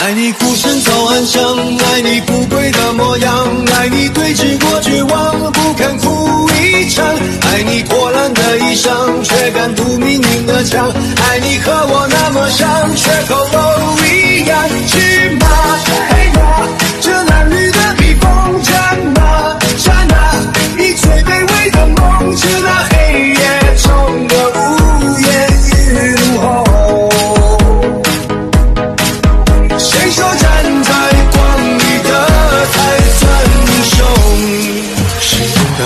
爱你孤身走暗巷，爱你不跪的模样，爱你对峙过绝望，不肯哭一场，爱你破烂的衣裳，却敢堵命运的枪，爱你和我那么像，你说站在光里的才算英雄谁听到